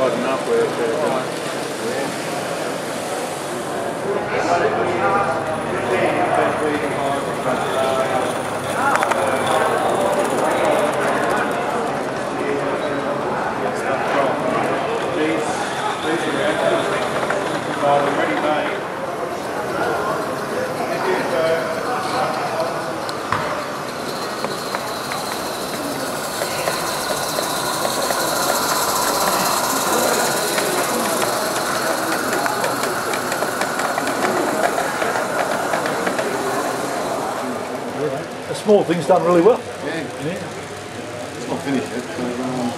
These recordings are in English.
got enough where it uh, These, these already. small thing's done really well. Yeah. yeah. It's not finished yet, but um,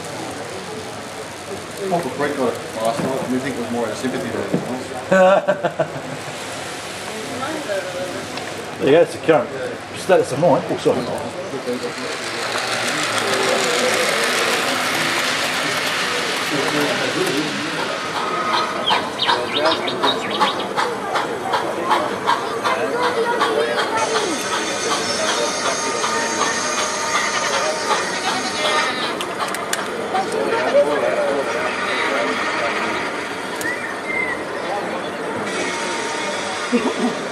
Michael Brett got it last night, we think it was more out of sympathy than anything else. there you go, it's the current status of mine. Oh, sorry. Yeah. Yeah.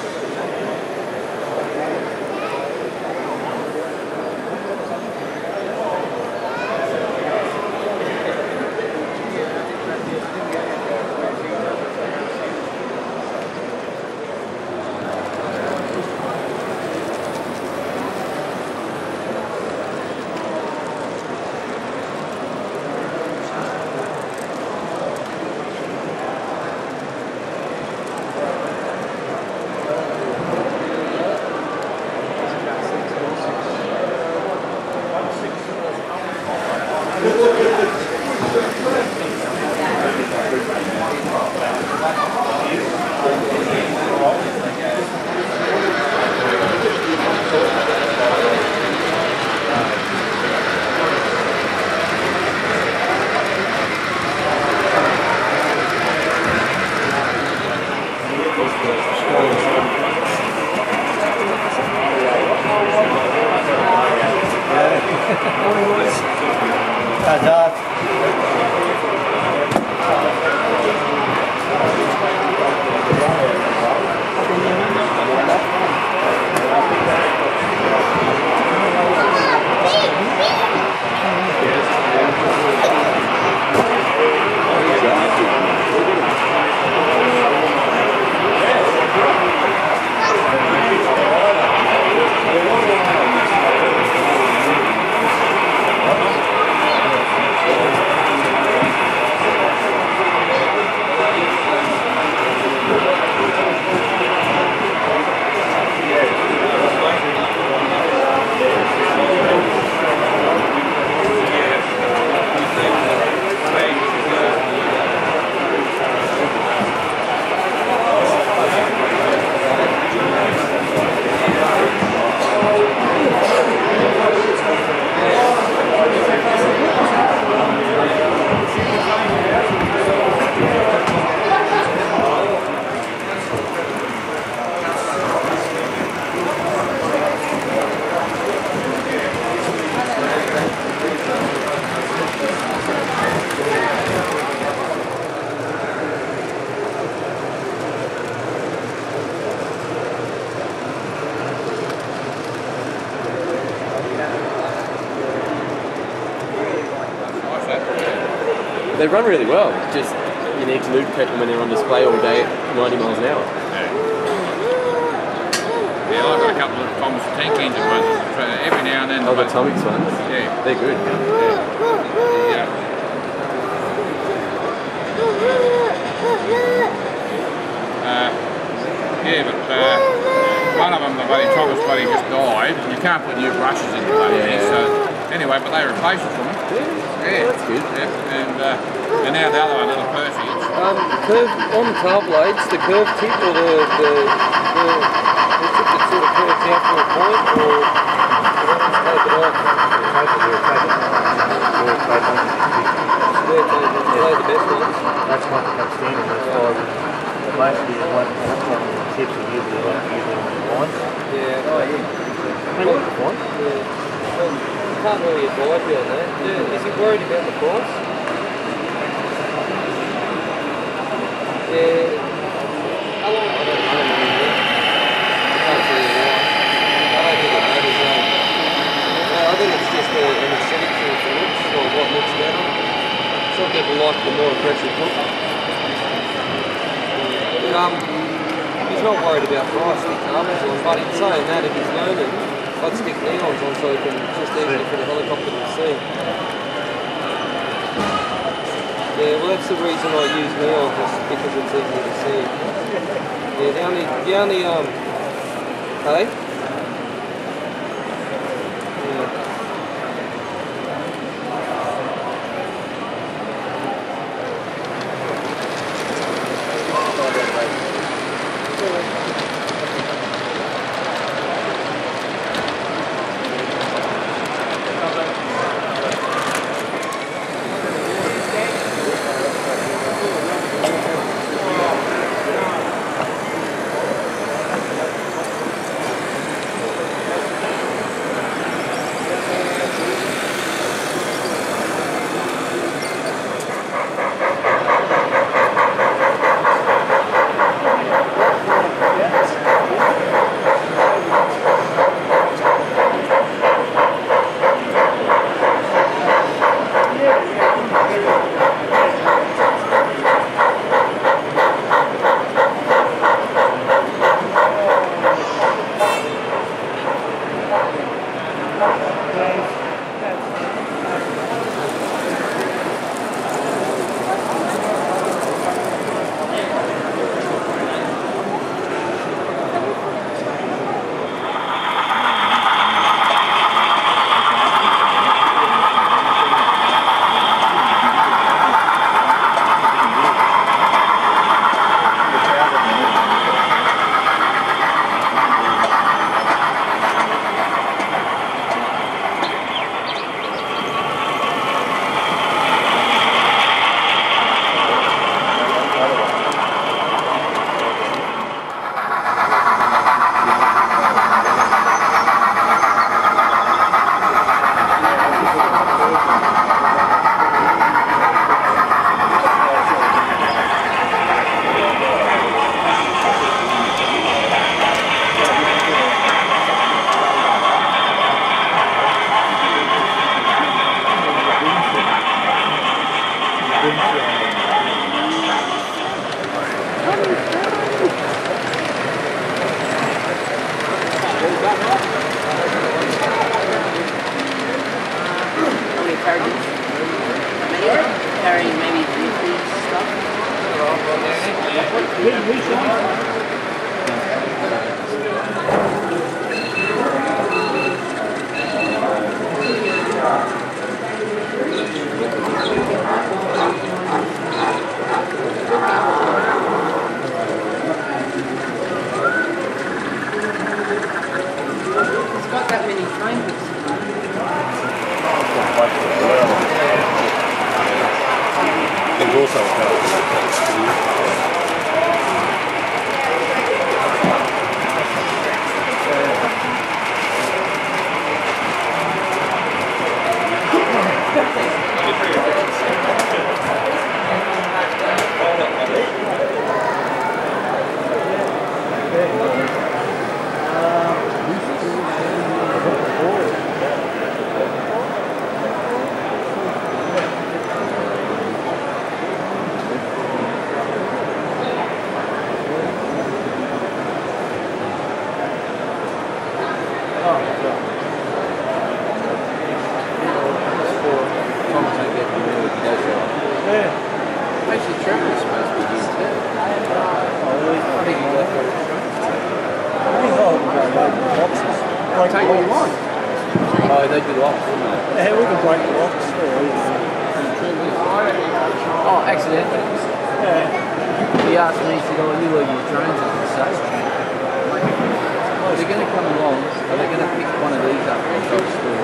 They run really well. Just you need to lubricate them when they're on display all day at 90 miles an hour. Yeah, I've got a couple of Thomas the Tank Engine ones. Every now and then. Oh, the Atomics ones. Yeah. They're good. Yeah. Uh, yeah, but uh, one of them, the bloody Thomas bloody just died. You can't put new brushes in the bloody thing. So anyway, but they replaced it for me. Yeah, that's good. Yeah, and uh, and now the other one, little Percy. It's, Um, curve on the car blades, the curve tip or the the, the, the tip that sort of curves out to a point, or you don't just take it off. Square tape, play the best ones. That's not the standard as far as but basically the one one of the tips are usually like usually on the line. Yeah, oh yeah. They like the one. Yeah. Well, you can't really advise you on that. Yeah. Is he worried about the price? Saying that, if he's learning, I'd stick neons on so he can just easily for the helicopter to see. Yeah, well that's the reason I use neon, just because it's easier to see. Yeah, the only, the only, um, hey? Carrying maybe weekly stuff. It's got that many time books. There's also a car. Break Take the what you locks. want. Oh, they do locks, wouldn't they? Yeah, we can break the locks. Oh, accidentally. Yeah. He asked me, he said, oh, you leave your trains at the station. They're going to come along, are they going to pick one of these up and go to school?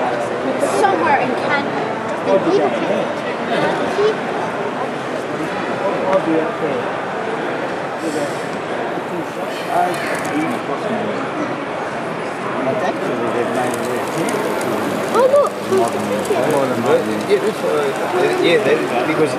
somewhere in Canada. I'll be up there. I'll be up there. With that. Oh look, Yeah, this uh, yeah, they, because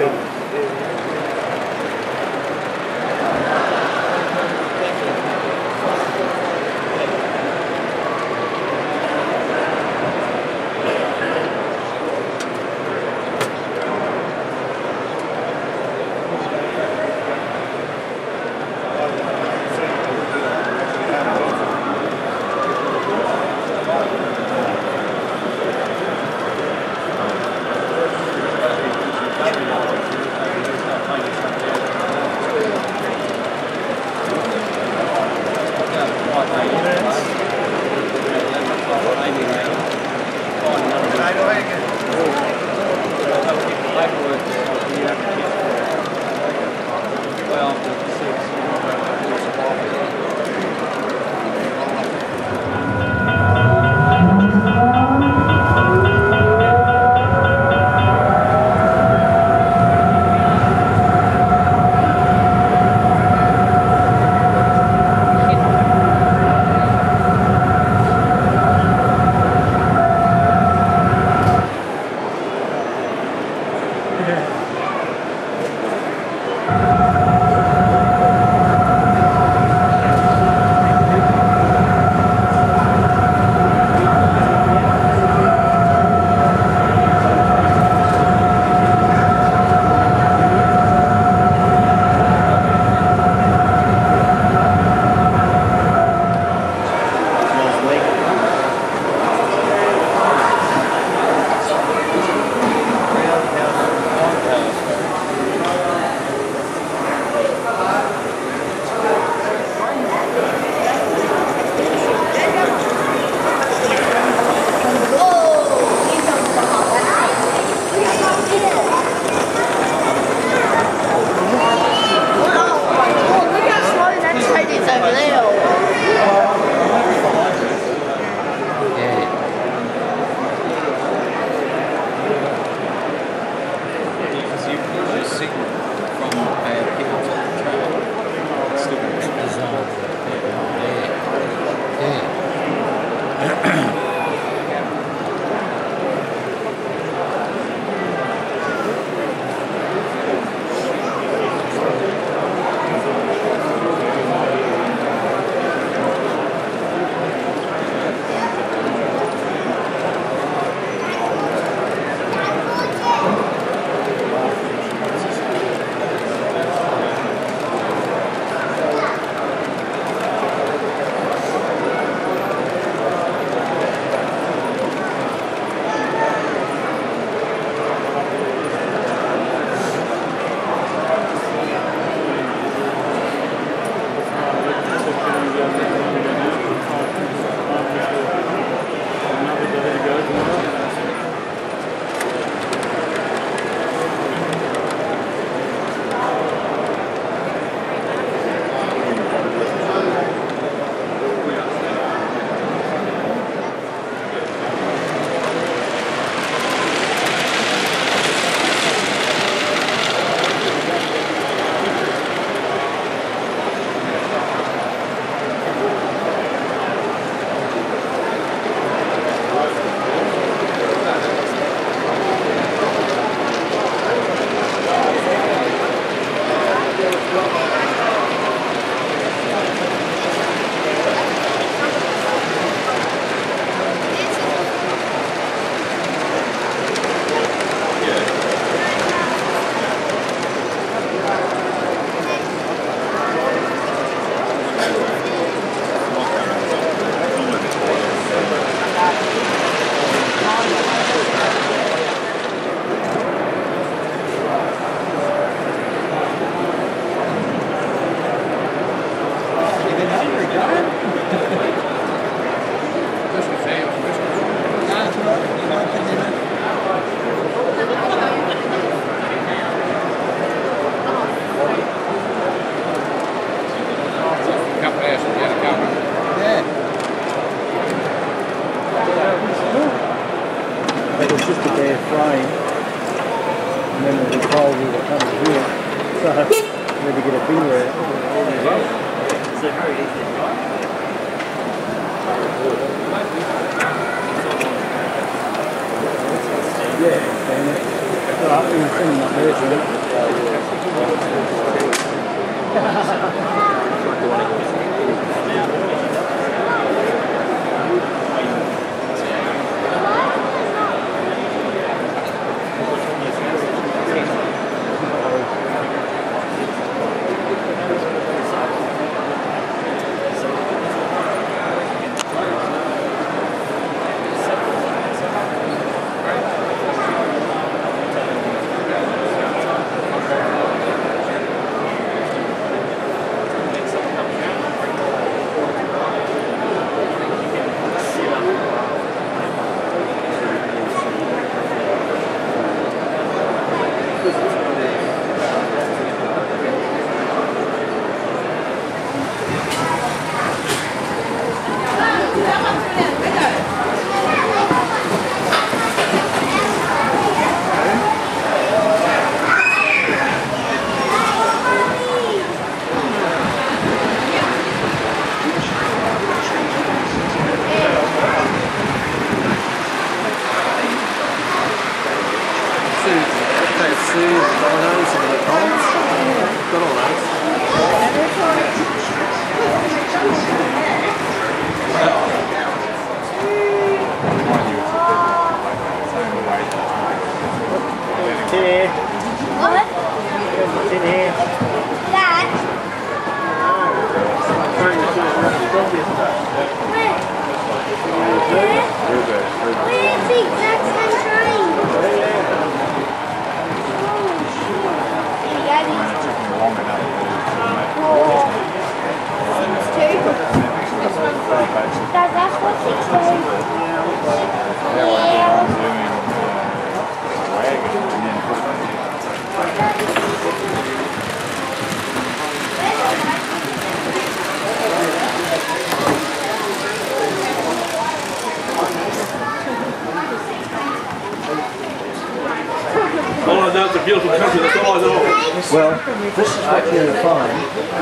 Well, this is what you'll find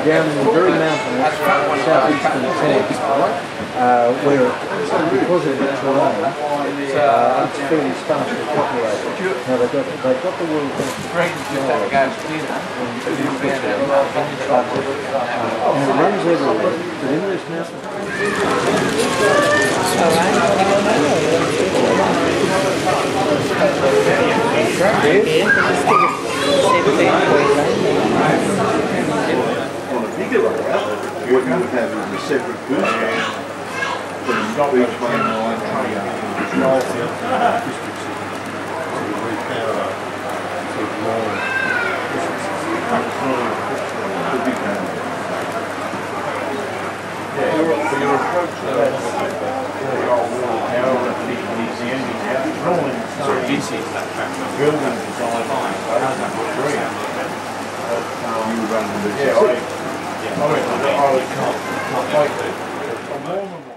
down in the very mountains southeastern Tennessee, uh, where because of the terrain, uh, it's fairly sparsely populated. Now they've got they've got the world best and it runs everywhere, but in this mountain. On a bigger layout, what you would have is a separate goods track. From each one line to. For your approach, uh, the old water tower at the the end of the drawing. So this is that factor. Building design i ran. Yeah, oh, Ollie. I can't. Can't.